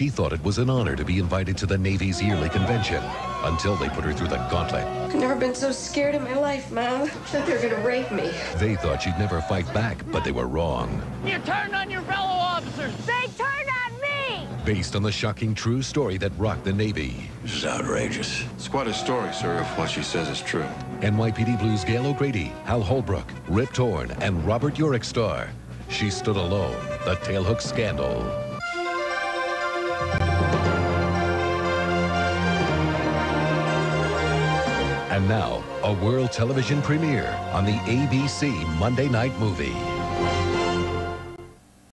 she thought it was an honor to be invited to the Navy's yearly convention until they put her through the gauntlet. I've never been so scared in my life, Mom. I thought they were gonna rape me. They thought she'd never fight back, but they were wrong. You turned on your fellow officers. They turned on me! Based on the shocking true story that rocked the Navy. This is outrageous. It's quite a story, sir, if what she says is true. NYPD Blue's Gail O'Grady, Hal Holbrook, Rip Torn, and Robert Urich star. She stood alone. The Tailhook Scandal. And now, a world television premiere on the ABC Monday Night Movie.